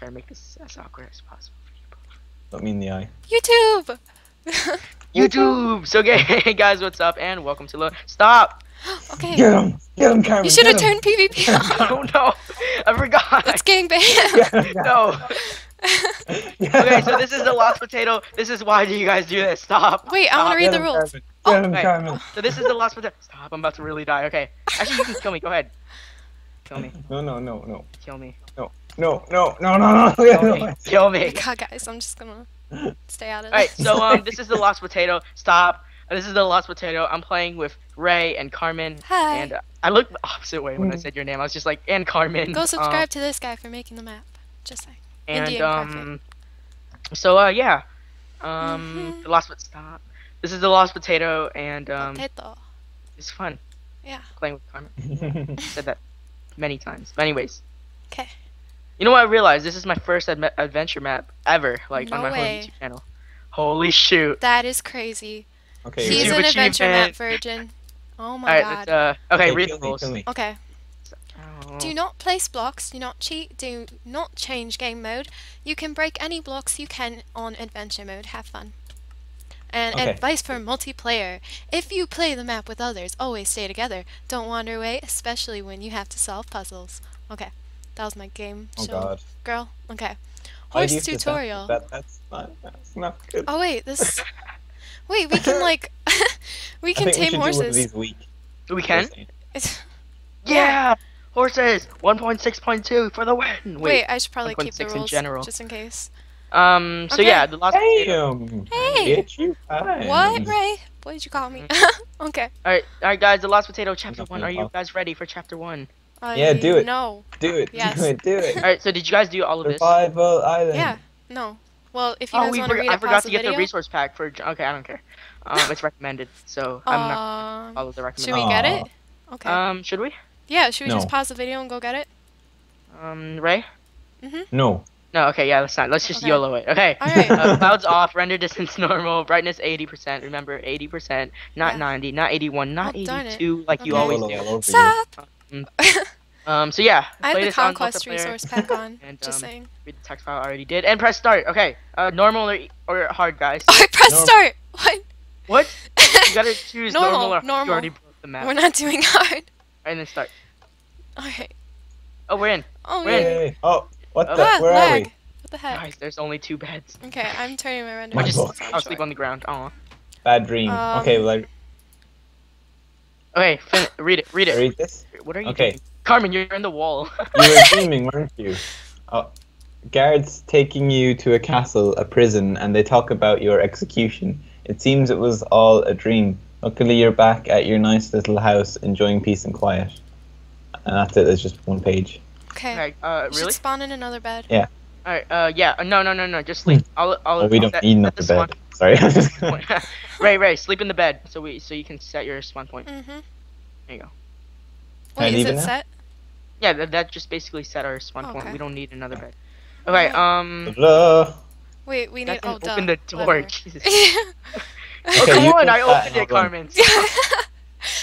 try to make this as awkward as possible. for you Don't mean the eye. YouTube. YouTube. So, okay, hey guys, what's up? And welcome to Lo. Stop. okay. Get him! Get him, Carmen! You should have turned PvP on. Oh no, I forgot. Let's gangbang. Get him, No. Okay, so this is the lost potato. This is why do you guys do this? Stop. Wait, I want to read the rules. Carmen. Oh, Get him, wait. Carmen. So this is the lost potato. Stop. I'm about to really die. Okay. Actually, you can kill me. Go ahead. Kill me. No, no, no, no. Kill me. No, no, no, no, no. Get Kill me. Kill me. God, guys, I'm just gonna stay out of Alright, so um, this is the lost potato. Stop. Uh, This is the lost potato. I'm playing with Ray and Carmen. Hi. And uh, I looked the opposite way when I said your name. I was just like, and Carmen. Go um, subscribe to this guy for making the map. Just saying. and Indian um, so uh, yeah, um, Mhm. the lost but stop. This is the lost potato, and um, Potato. it's fun Yeah. playing with Carmen. said that many times. But anyways, Okay. You know what I realized? This is my first adme- adventure map ever, like on No my whole. YouTube channel. Holy shoot! That is crazy. okay, He's YouTube an adventure map virgin. Oh my right, God. let's uh, okay, read the rules. kill me. Okay. Oh. Do not place blocks, do not cheat, do not change game mode. You can break any blocks you can on adventure mode. Have fun. And Okay. advice for multiplayer. If you play the map with others, always stay together. Don't wander away, especially when you have to solve puzzles. Okay. That was my game Oh show god. girl. Okay. Horse you have to- that- tutorial. That, that's not, that's not good. Oh wait, this Wait, we can like we I can think we tame do one of horses. these week. we can. Yeah, horses. 1.6.2 for the win. Wait, Wait. I should probably keep the 1.6 in rules general. just in case. Um. So Okay. yeah, the lost potato. Damn! Hey! Get you fine. What, Ray? What did you call me? okay. All right, all right, guys. The last potato, chapter one. Are you guys ready for chapter one? Yeah, do it. No. Do it, Yes. do it, do it. All right. So did you guys do all of this? Survival Island. Yeah. No. Well, if you Oh, guys want to forgot, read I forgot to get video. the resource pack for. Okay, I don't care. Um, it's recommended, so I'm not gonna Um, follow the should we get it? Okay. Um, should we? yeah. Should we just pause the video and go get it? Um, Ray? Mm-hmm. No. No. Okay, yeah, let's not. Let's just Okay. YOLO it. Okay. All right. uh, clouds off, render distance normal, brightness 80%. Remember, 80%, not Yeah. 90, not 81, not darn it. 82, like you always All do. over you. Stop. Um, so yeah, I have the conquest resource pack on. And, just um, saying. Read the text file I already did, and press start. Okay, uh, normal or, or hard, guys. Oh, I pressed No. start. What? What? You gotta choose Normal, normal, or normal. you already broke the map. We're not doing hard. And then start. Alright. Oh, we're in. Oh, We're in. yeah. Yay. Oh, what the? Ah, Where are we? What the heck? Guys, there's only two beds. Okay, I'm turning my render. I My just, God. I'll sleep on the ground. Aw. Bad dream. Um, okay, well, I Okay, fin- read it. Read it. read this. What are you Okay. doing? Carmen, you're in the wall. You were dreaming, weren't you? Oh, guards taking you to a castle, a prison, and they talk about your execution. It seems it was all a dream. Luckily, you're back at your nice little house, enjoying peace and quiet. And that's it. It's just one page. Okay. okay, uh, We really? should spawn in another bed. Alright, uh, yeah. uh, No, no, no, no. Just sleep. I'll, I'll. Oh, we don't set- need set another the bed. Sorry. I'm spawn point. Ray, Ray, sleep in the bed so we, so you can set your spawn point. Mm-hmm. There you go. Wait, is it it now? set? Yeah, that, that just basically set our spawn point. We don't need another bed. Okay, um. Blah. Wait, we need. That Oh, duh. open the door. Whatever. Jesus. oh, Okay, come on! I opened it. Carmen.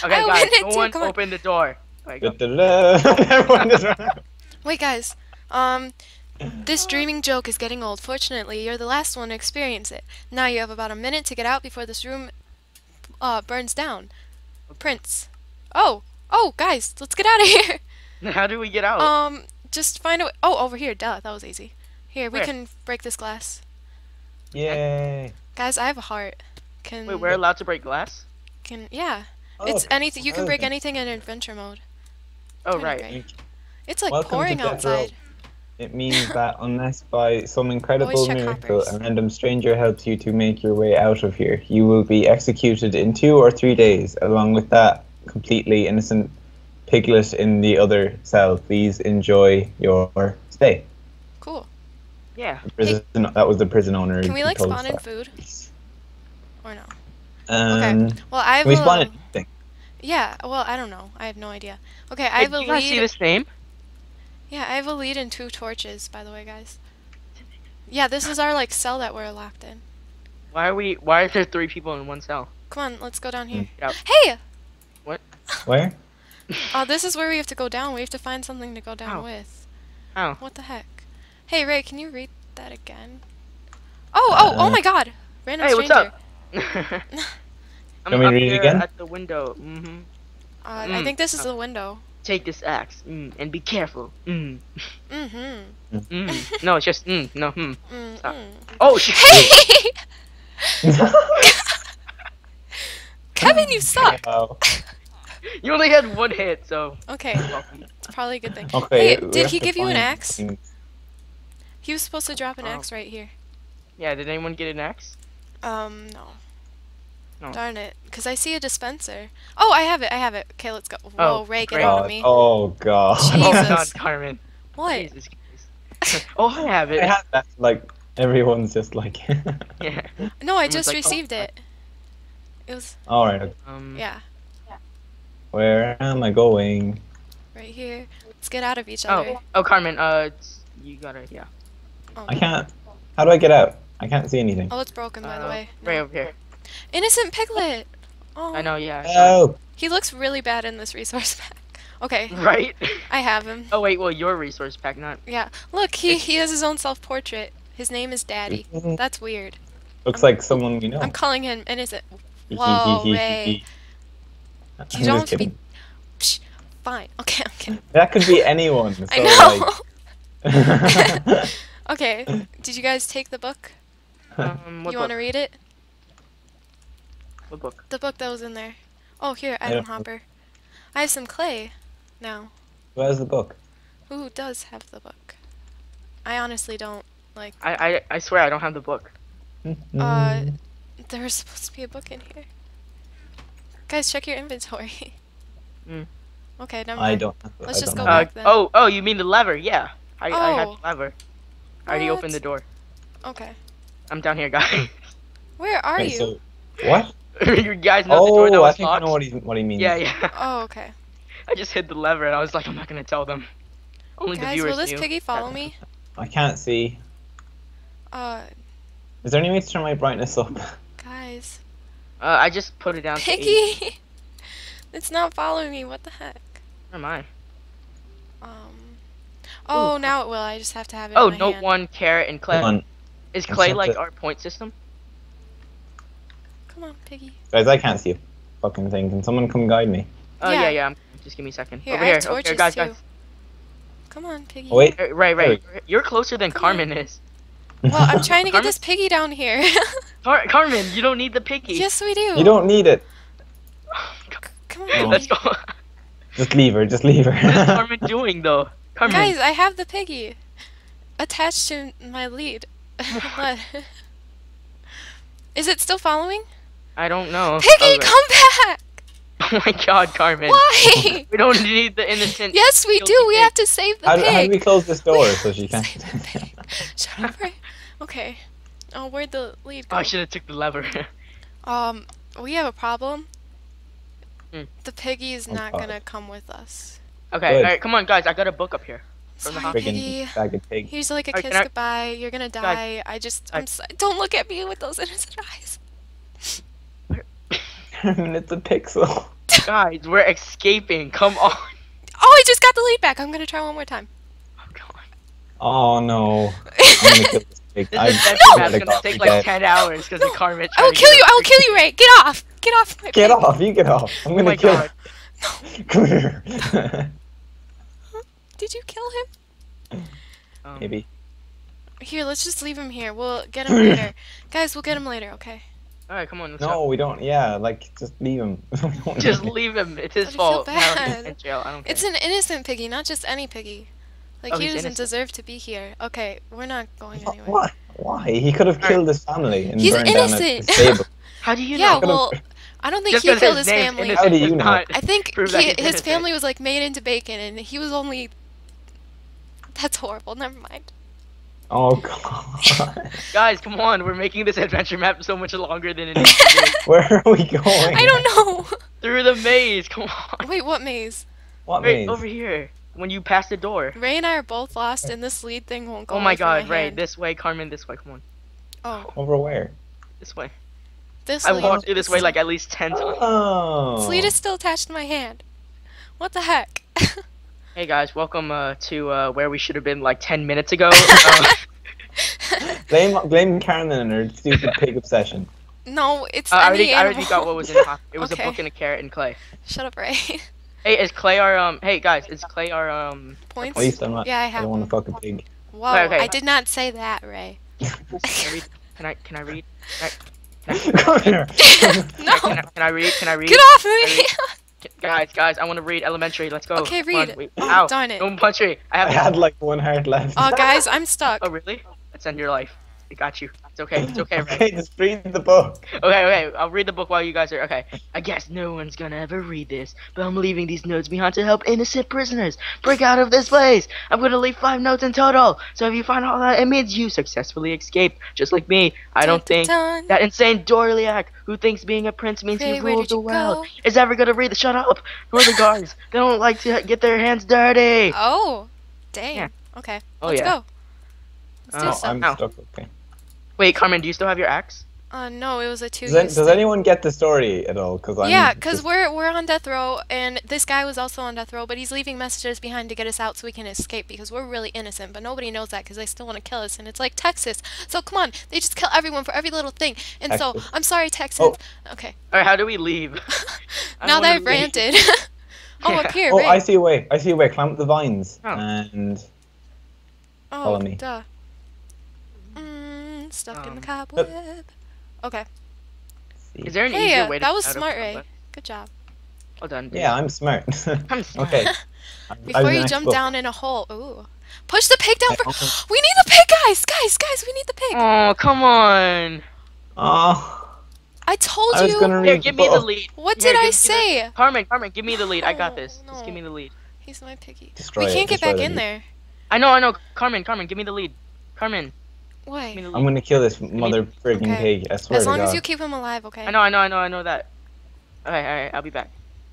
Okay, I guys, no too, one come on. open the door. There you go. Blah. Everyone is around. Wait, guys. Um, this dreaming joke is getting old. Fortunately, you're the last one to experience it. Now you have about a minute to get out before this room uh, burns down. Prince. Oh, oh, guys, let's get out of here. How do we get out? Um, just find a way. Oh, over here. Duh, that was easy. Here, we Where? can break this glass. Yay. Guys, I have a heart. Can Wait, we're allowed to break glass? can yeah. Oh, it's anything. You can break anything in adventure mode. Oh, right. right. It's like Welcome pouring Death Row. outside. It means that unless by some incredible miracle hoppers. a random stranger helps you to make your way out of here, you will be executed in two or three days. Along with that completely innocent piglet in the other cell. Please enjoy your stay. Cool. Yeah. The prison, that was the prison owner. Can we like told spawn in food or no? Um, Well, I have Can we spawn in anything? Yeah, well, I don't know. I have no idea. Okay, I Hey, have do a you guys see lead. this name? Yeah, I have a lead and two torches, by the way, guys. Yeah, this is our like cell that we're locked in. Why are we? Why are there three people in one cell? Come on, let's go down here. Get out. Hey! Where? Uh, this is where we have to go down. We have to find something to go down How? with. How? What the heck? Hey Ray, can you read that again? Oh, oh, oh Uh, my God! Random Hey, what's stranger. up? I'm Can we up read it here again? at the window. Mm-hmm. Uh, I Mm. think this is the window. Take this axe mm, and be careful. Mm. Mm-hmm. Mm. no, it's just mm. No, hmm. Mm mm. Oh shit! Hey! Kevin, you suck. You only had one hit, so. Okay, it's probably a good thing. okay. Hey, did he give you an axe? things. He was supposed to drop an Oh. axe right here. Yeah, did anyone get an axe? Um, no. No. Darn it. Because I see a dispenser. Oh, I have it. I have it. Okay, let's go. Whoa, Oh, Ray, get great. out of me. Oh god. Oh god, Carmen. What? Jesus oh, I have I it. that like everyone's just like. Yeah. No, I was just like, oh, received I- it. It was, All right. Um. yeah, Where am I going? right here. Let's get out of each Oh, other. oh, oh Carmen. Uh, it's- you gotta. Yeah. Oh, I can't. How do I get out? I can't see anything. oh it's broken, by the Uh, way. Right over here. Innocent Piglet! Oh, I know. Yeah. I Oh. he looks really bad in this resource pack. Okay. Right. I have him. oh wait. Well, your resource pack, not. Yeah, look, he, he has his own self-portrait. His name is Daddy. That's weird. Looks like someone we know. I'm calling him innocent. Whoa, Ray. I'm You don't just have to be- Psh, fine. Okay, I'm kidding. That could be anyone. So I know. Like... okay, did you guys take the book? Um. What you want to read it? What book? The book that was in there. Oh, here, I item don't- hopper. I have some clay now. Where's the book? Who does have the book? I honestly don't. Like... I, I I swear I don't have the book. Uh, there was supposed to be a book in here. Guys, check your inventory. Mm. Okay, never I don't. Let's I just don't go Uh, back then. oh, oh, you mean the lever? Yeah. I, I have Oh. the lever. I already What? opened the door. Okay. I'm down here, guys. Where are Wait, you? so- what? you guys know the door that Oh, I was think I know what he what he means. Yeah, yeah. Oh, okay. I just hit the lever and I was like, I'm not gonna tell them. Only the Guys, viewers will this knew. piggy follow me? I can't see. Uh, Is there any way to turn my brightness up? guys. Uh, I just put it down. to. Piggy! it's not following me. What the heck? Where am I? Um. Oh, now it will. I just have to have it Oh, in my note hand. one, carrot, and clay. Come on, Is clay like it. our point system? Come on, piggy. guys. I can't see a fucking thing. Can someone come guide me? Oh yeah, Yeah. yeah. Just give me a second. Here, over I here, over here, guys, too. guys. Come on, piggy. Oh wait. Uh, Right, right. You're closer than Come on. Carmen is. Well, I'm trying to get this piggy down here. Car- Carmen, you don't need the piggy. yes, we do. You don't need it. Come on, piggy. Let's go. Just leave her. Just leave her. what is. Carmen doing though? Carmen. Guys, I have the piggy attached to my lead. What? Is it still following? I don't know. Piggy, Oh, come back! Oh my God, Carmen. Why? We don't need the innocent. yes, we guilty do. We pig. have to save the how, do- how do we close this door so she can't? Save the pig. Shut up, Ray. Okay. Oh, where'd the lead Oh, go? I should have took the lever. Um, we have a problem. Hmm. The piggy is Oh, not God. gonna come with us. okay, Good. alright, come on, guys. I got a book up here. From the Sorry, hospital. piggy. Friggin' bag of pig. Here's like a Alright, kiss I- goodbye. You're gonna die. I just, I'm. I- So, don't look at me with those innocent eyes. It's a pixel. Guys, we're escaping. Come on. Oh, I just got the lead back. I'm gonna try one more time. Oh, come on. Oh no. I'm gonna kill this pig. This I adventure swear map's gonna take like 10 hours because No, of Carmen. I will kill you. I will kill you, Ray. Get off. Get off my Get pig. off! You get off! I'm Oh gonna my kill. god. Come here. Did you kill him? Um, Maybe. Here, let's just leave him here. We'll get him later. Guys, we'll get him later, okay? Alright, come on. Let's No, we don't. Yeah, like just leave him. We don't go. Just leave him. It's his I fault. Now he's bad. in jail. I don't care. It's an innocent piggy, not just any piggy. Like, Oh, he doesn't innocent. deserve to be here. Okay, we're not going Wh- anywhere. Why? Why? He could have Alright. killed his family and He's burned down a- innocent. a stable. How do you Yeah, know? Could've- well, I don't think Just he 'cause killed his his name's family. innocent How do you know? not I think he, his family was like made into bacon, and he was only. That's horrible. Never mind. Oh god. Guys, come on. We're making this adventure map so much longer than it needs to be. Where are we going? I don't know. Through the maze. Come on. Wait, what maze? What Wait, maze? over here. When you pass the door. Ray and I are both lost, and this lead thing won't go. Oh my from god, Ray. hand. This way, Carmen. This way. Come on. Oh, Over where? This way. this I lead. walked through this way like at least 10 times. Oh. This lead is still attached to my hand. What the heck? Hey guys, welcome uh, to uh, where we should have been like 10 minutes ago. Uh, Blame blame Carmen and her stupid pig obsession. No, it's I, any already, I already got what was in the. It was Okay. a book and a carrot and clay. Shut up, Ray. Hey, is Clay our um? Hey guys, is Clay our um? Points. At least I'm not. Yeah, I have. I don't want to fuck a pig. Whoa, Okay, okay. I did not say that, Ray. Can I read? Can I can I read? Can Come here. no, can, I, can I read? Can I read? get off me! Guys, guys, I want to read elementary. Let's go. Okay, Come on, read. wait. Oh, Ow! darn it. Don't punch me. I I have. had like one heart left. Oh, guys, I'm stuck. Oh really? Let's end your life. I got you. It's okay. It's okay. Ray. okay, just read the book. Okay, okay, I'll read the book while you guys are okay. I guess no one's gonna ever read this, but I'm leaving these notes behind to help innocent prisoners break out of this place. I'm gonna leave five notes in total. So if you find all that, it means you successfully escaped, just like me. I don't think Dun, dun, that insane Dorliac, who thinks being a prince means he rules the world, go? is ever gonna read the shut up. Who are the guards? they don't like to get their hands dirty. Oh, dang. Yeah. Okay, Oh let's yeah. go. Oh, let's Oh, Oh. I'm Ow. stuck. Okay. Wait, Carmen, do you still have your axe? Uh, no, it was a two. Does, an- does anyone get the story at all? Because I'm. Yeah, because just- we're we're on death row, and this guy was also on death row, but he's leaving messages behind to get us out so we can escape because we're really innocent. But nobody knows that because they still want to kill us, and it's like Texas. So come on, they just kill everyone for every little thing. And so I'm sorry, Texans. Okay, Alright, how do we leave? Now don't that wanna I've leave. ranted. oh, up here, Oh, Ray. I see a way. I see a way. Climb up the vines Oh. and oh, follow me. duh. Stuck in the Um, cobweb. Okay. Is there an Hey, easier uh, way to that was get out of smart, the Ray. Good job. Well done. dude. Yeah, I'm smart. I'm smart. okay. I- I Before you jump book. down in a hole. Ooh. Push the pig down I for. almost- We need the pig, guys! Guys, guys, we need the pig! Oh, come on. Oh, I told I was you! gonna read Here, give me the lead. What Here, did I give me the- say? Carmen, Carmen, give me the lead. I got Oh, this. Just give me the lead. He's my piggy. Destroy we can't get destroy back the in lead. there. I know, I know. Carmen, Carmen, give me the lead. Carmen, give me Why? the I'm gonna kill this mother frigging Okay. pig. I swear As to long God. as you keep him alive, okay? I know, I know, I know, I know that. Okay, alright, I'll be back.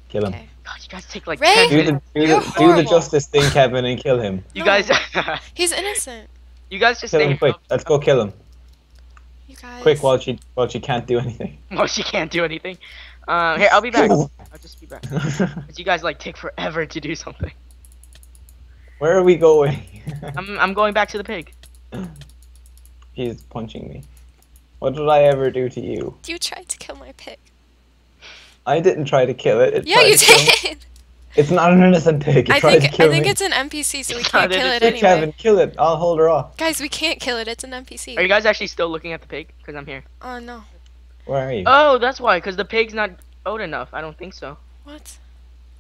Kill him. Okay. God, you guys take like Ray? 10 Do the, minutes. do, You're the, do the justice thing, Kevin, and kill him. You No. guys, He's innocent. you guys just Kill stay him quick. Let's go kill him. You guys. Quick, while she while she can't do anything. While she can't do anything. Uh, here, I'll be back. I'll just be back. Cause you guys like take forever to do something. Where are we going? I'm, I'm going back to the pig. He's punching me. What did I ever do to you? You tried to kill my pig. I didn't try to kill it. it Yeah, you to kill me. did! It's not an innocent pig. It I tried think to kill I think me. it's an NPC, so we It's can't kill it innocent. Quick, anyway. Kevin, kill it. I'll hold her off. Guys, we can't kill it. It's an NPC. Are you guys actually still looking at the pig? Cause I'm here. Oh no. Where are you? Oh, that's why. Cause the pig's not old enough. I don't think so. What?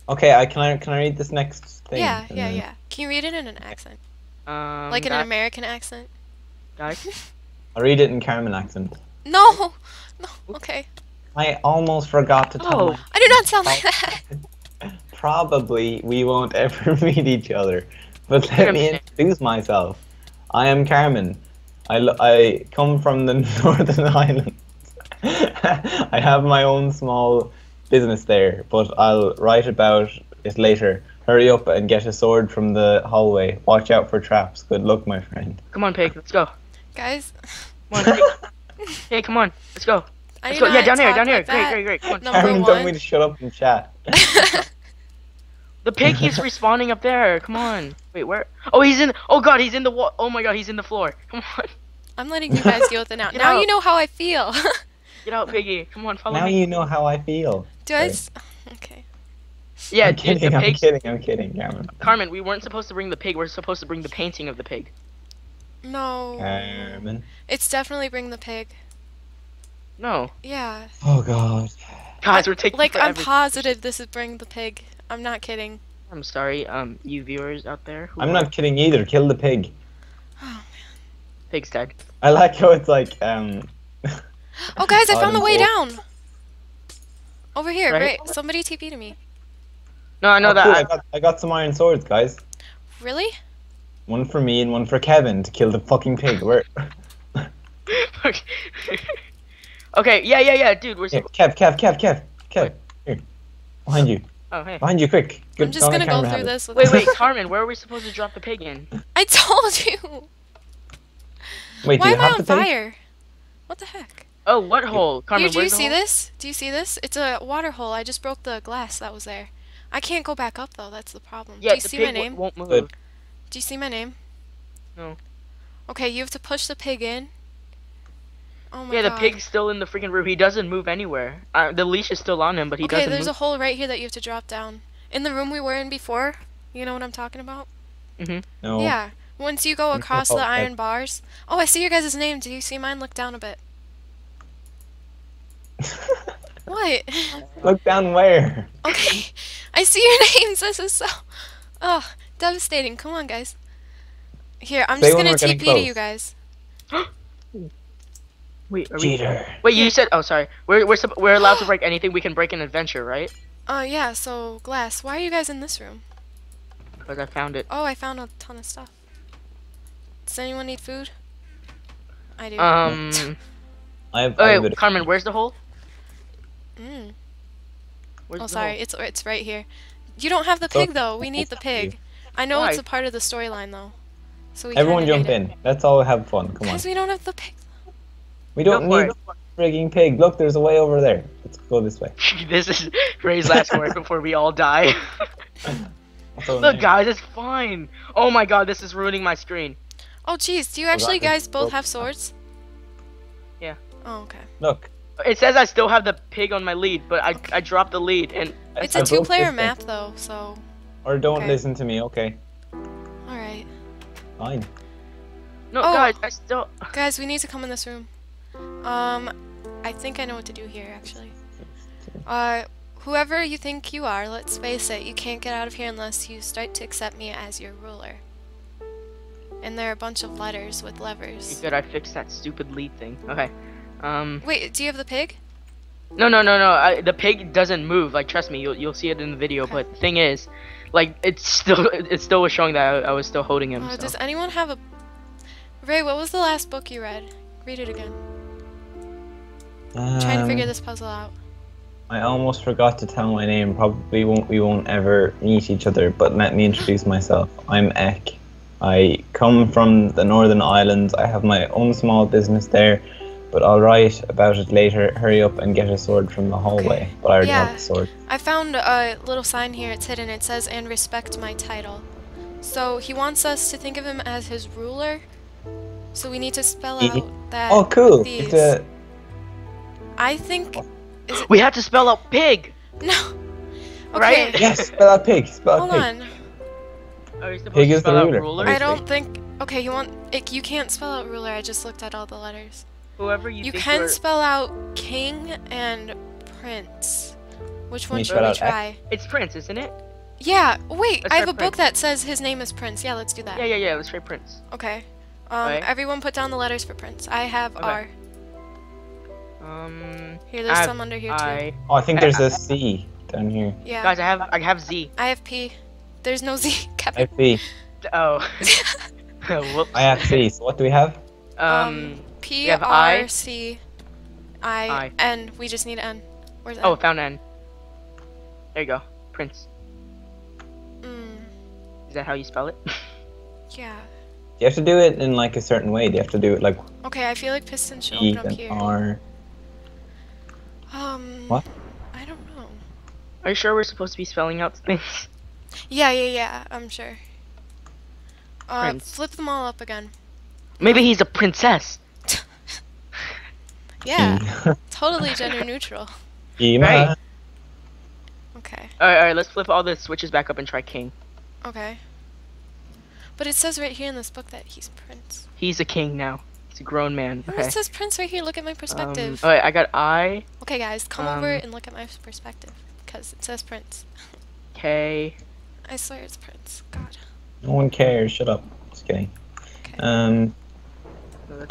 okay, I can I can I read this next thing? Yeah, yeah, then- yeah. Can you read it in an accent? Um, like in an American accent? Guys. I'll read it in Carmen accent. No! No, okay. I almost forgot to tell Oh. I do not sound like that. Probably we won't ever meet each other, but let me introduce myself. I am Carmen. I, I come from the Northern Islands. I have my own small business there, but I'll write about it later. Hurry up and get a sword from the hallway. Watch out for traps. Good luck, my friend. Come on, pig. Let's go. Guys, Come on, hey, come on. Let's go. Let's go. Yeah, down here, down here. like Great, that. great, great. Come on. Number Carmen told me one. to shut up and chat. The pig keeps respawning up there. Come on. Wait, where? Oh, he's in. Oh God, he's in the wall. Oh my God, he's in the floor. Come on. I'm letting you guys deal with it now. Get now you know how I feel. Get out, piggy. Come on, follow now me. Now you know how I feel. do I? S- okay. Yeah, I'm kidding. the I'm kidding. I'm kidding, Carmen. Carmen, we weren't supposed to bring the pig. We're supposed to bring the painting of the pig. No. Carmen. It's definitely bring the pig. No, Yeah. Oh God. guys, we're taking. Like, I'm positive this is bring the pig. I'm not kidding. I'm sorry, um, you viewers out there. Who I'm are- not kidding either. Kill the pig. Oh, man. Pig's dead. I like how it's like um. Oh, guys, I found the way down. Over here, Right? right? Somebody TP to me. No, I know Oh, cool, I that. got I got some iron swords, guys. Really? One for me and one for Kevin to kill the fucking pig. Where? I... okay, yeah, yeah, yeah, dude. We're. Here, Supposed... Kev, Kev, Kev, Kev, Kev. Here, behind you, Oh, hey. behind you, quick. I'm just gonna go through it. this with Wait, wait, Carmen, where are we supposed to drop the pig in? I told you. Wait, Why do you am I on the pig? fire? What the heck? Oh, what hole? Carmen, Here, do you the see hole? this? Do you see this? It's a water hole. I just broke the glass that was there. I can't go back up though. That's the problem. Yeah, Do you the see pig my name? won't move. Good. Do you see my name? No. Okay, you have to push the pig in. Oh my god. Yeah, the god. pig's still in the freaking room. He doesn't move anywhere. Uh, the leash is still on him, but he okay, doesn't Okay, there's move. a hole right here that you have to drop down. In the room we were in before. You know what I'm talking about? Mm-hmm. No. Yeah. Once you go Okay, across the okay. iron bars. Oh, I see your guys' name. Do you see mine? Look down a bit. What? Look down where? Okay. I see your names. This is so. Oh, devastating. Come on, guys. Here, I'm Say just gonna TP to you guys. Wait, are we? Wait, you said? Oh, sorry. We're we're supp- we're allowed to break anything. We can break an adventure, right? Uh, yeah, so, Glass, why are you guys in this room? Because I found it. Oh, I found a ton of stuff. Does anyone need food? I do. Um. I have. Oh, wait, bit Carmen, where's the hole? mm. Where's Oh, the sorry. hole? It's it's right here. You don't have the So- pig though. We need the pig. I know it's a part of the storyline though. So we Everyone jump need it. in. Let's all have fun. Come on. Because we don't have the pig. We don't Go need it. a frigging pig. Look, there's a way over there. Let's go this way. this is Ray's last word before we all die. What's Look, there? guys, it's fine. Oh my god, this is ruining my screen. Oh, jeez. Do you actually that is guys both have swords? Yeah. Oh, okay. Look. It says I still have the pig on my lead, but I I dropped the lead and It's I a two-player this thing. map though, so Or don't Okay. listen to me. Okay. all right. Fine. no, Oh. guys, I still. Guys, we need to come in this room. Um, I think I know what to do here actually. Uh, whoever you think you are, let's face it, you can't get out of here unless you start to accept me as your ruler. And there are a bunch of letters with levers. Good, I fixed that stupid lead thing. Okay. Um. Wait, do you have the pig? No, no, no, no. I, the pig doesn't move. Like, trust me, you'll you'll see it in the video. Okay. But the thing is, like, it's still it still was showing that I, I was still holding him. Uh, so. does anyone have a... Ray, what was the last book you read? Read it again. I'm trying to figure Um, this puzzle out. I almost forgot to tell my name. Probably won't. We won't ever meet each other. But let me introduce myself. I'm Ek. I come from the Northern Islands. I have my own small business there. But I'll write about it later. Hurry up and get a sword from the hallway. But I already Yeah. have the sword. I found a little sign here, it's hidden. It says, and respect my title. So he wants us to think of him as his ruler. So we need to spell out that. Oh, cool! these. It's a I think. Is it. we have to spell out pig. No! Right? Okay, yes. Spell out pig. Spell out hold pig. on. Are we supposed Pig to is the spell out ruler. ruler? I don't think. Okay, you want. It, you can't spell out ruler, I just looked at all the letters. Whoever you, You think can you're- spell out king and prince. Which one should spell we out X? try? It's Prince, isn't it? Yeah, wait, Let's I have try a book that says his name is Prince. Yeah, let's do that. Yeah, yeah, yeah. Let's try Prince. Okay. Um, Right. everyone put down the letters for Prince. I have Okay. R. Um, Here, there's I have some under here too. I Oh, I think there's a C down here. Yeah. guys, I have I have Z. I have P. There's no Z. I Kevin. have B. Oh, whoops. I have C. So what do we have? Um. P you have R I? C I I. N. We just need N. Where's N? Oh, found N. There you go. Prince. Mm, Is that how you spell it? yeah. You have to do it in like a certain way. Do you have to do it like Okay, I feel like Piston should E open up and here. R? Um. What? I don't know. Are you sure we're supposed to be spelling out things? Yeah, yeah, yeah. I'm sure. Uh, Prince. flip them all up again. Maybe he's a princess. Yeah, totally gender neutral. Right. Okay, All right, all right. Let's flip all the switches back up and try king. okay. But it says right here in this book that he's Prince. He's a king now. He's a grown man. No, Okay. it says Prince right here. Look at my perspective. Um, perspective. all right, I got I okay, guys, come over um, and look at my perspective because it says Prince. K. I swear it's Prince. God, No one cares. Shut up. Just kidding. Okay. Um.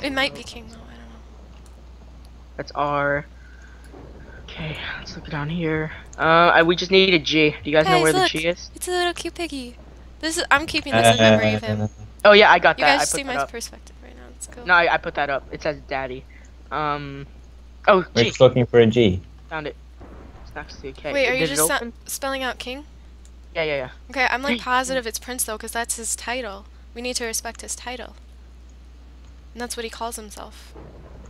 It might be King though. I don't know. That's R. Okay, let's look down here. Uh, I, we just need a G. Do you guys know Guys, where the. G is? It's a little cute piggy. This is. I'm keeping this in memory of him. uh, Oh yeah, I got that. You that. guys I put see that my up. perspective right now. Let's go. No, I, I put that up. It says Daddy. Um. Oh, We're G. just looking for a G. Found it. It's next to a K. Wait, are Did you it just sa- open? spelling out King? Yeah, yeah, yeah. Okay, I'm like positive it's Prince though, because that's his title. We need to respect his title. And that's what he calls himself.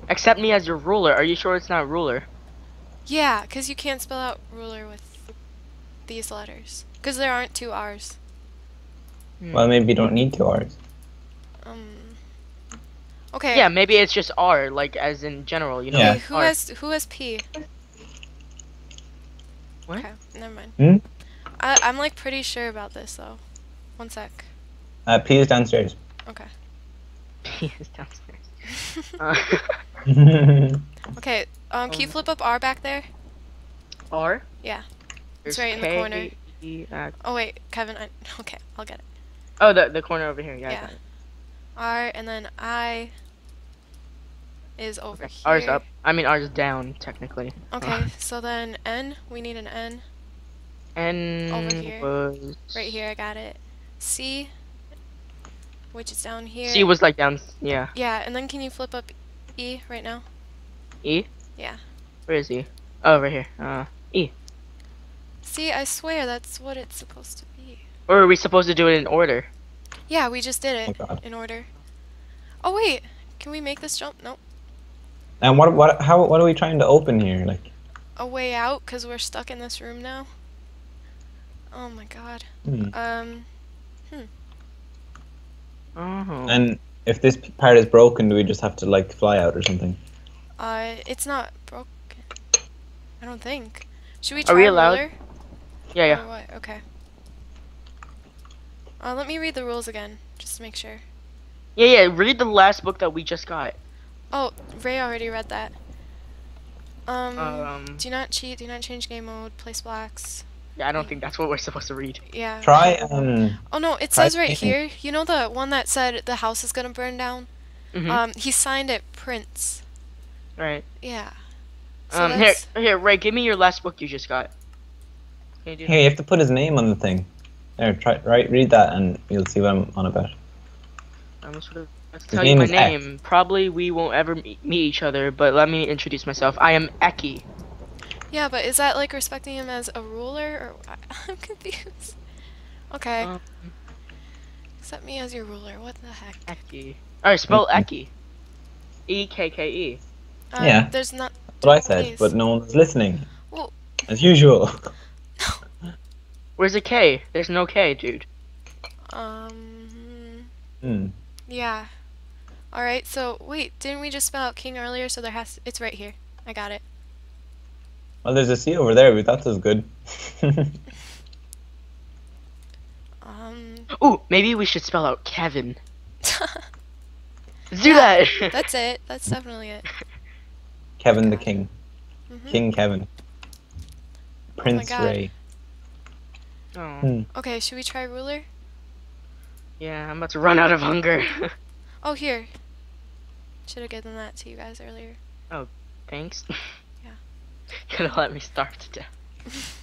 Accept me as your ruler. Are you sure it's not ruler? Yeah, because you can't spell out ruler with these letters. Because there aren't two R's. Well, maybe you don't need two R's. Um. Okay. Yeah, maybe it's just R, like as in general, you know. Yeah. Okay, who R. has who has P? What? Okay, never mind. Hmm? I I'm like pretty sure about this though. One sec. Uh, P is downstairs. Okay. P is downstairs. Uh, Okay. Um, can you flip up R back there? R. Yeah. There's It's right in the corner. E, Oh wait, Kevin. I, okay, I'll get it. oh, the the corner over here. Yeah. I Yeah. got it. R and then I is over here. R's up. I mean R's down technically. Okay, so then N. We need an N N Over here. was right here. I got it. C, which is down here. C was like down. Yeah. Yeah, and then can you flip up E right now? E. Yeah. Where is E? Oh, right here. Uh, E. See, I swear that's what it's supposed to be. or are we supposed to do it in order? Yeah, we just did oh it god. in order. Oh wait, can we make this jump? Nope. And what what how what are we trying to open here? Like, A way out because we're stuck in this room now. Oh my god. hmm. Um. Oh. and if this part is broken, do we just have to like fly out or something? Uh, it's not broken. I don't think. Should we Are try we allowed- ruler? yeah, yeah. Or what? Okay. Uh, let me read the rules again, just to make sure. Yeah, yeah. Read the last book that we just got. Oh, Ray already read that. Um, Um. do not cheat, do not change game mode, place blacks. Yeah, I don't think that's what we're supposed to read. Yeah. Try um. Oh no, it says right taking- here. You know the one that said the house is gonna burn down? Mhm. Um, he signed it Prince. right. Yeah. So Um. Here, that's- here, Ray. Give me your last book you just got. Can you do Here, you have to put his name on the thing. There, try right. Read that, and you'll see what I'm on about. I'm just gonna let's His tell you name my is Ek. name. Probably we won't ever meet meet each other, but let me introduce myself. I am Eki. Yeah, but is that like respecting him as a ruler, or I'm confused. Okay, Um, accept me as your ruler. What the heck? Eki. Alright, spell Mhm. Eki. E K K E. Uh, Yeah. There's not. That's what I said, Please. but no one was listening. Well- As usual. Where's the K? There's no K, dude. Um. Hmm. Yeah. All right. So wait, didn't we just spell out king earlier? So there has. It's right here. I got it. Well, there's a C over there, but that's as good. Um. Ooh, maybe we should spell out Kevin. Let's do that. That's it. That's definitely it. Kevin the King. Mhm. King Kevin. Prince God. Ray. oh, Hmm. Okay. Should we try ruler? yeah, I'm about to run out of hunger. Oh, here. Should have given that to you guys earlier. Oh, thanks. Yeah. Could let me starve to death.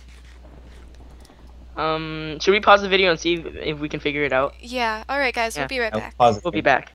um, should we pause the video and see if, if we can figure it out? Yeah. All right, guys. Yeah. We'll be right I'll back. We'll be back.